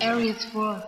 Area for